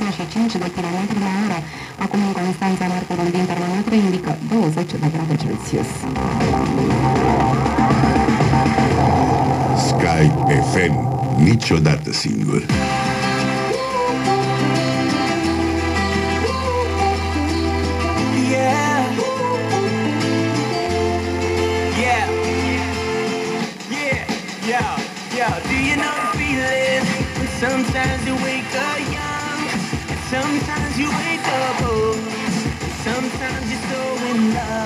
55 de km la oră. Acum în Constanța, martorul din termometru indică 20 de grade Celsius. Sky FM. Niciodată singur. Yeah. Yeah. Yeah. Yeah. Yeah. Do you know the feeling? When sometimes you wake up young, sometimes you wake up old, sometimes you're so in love.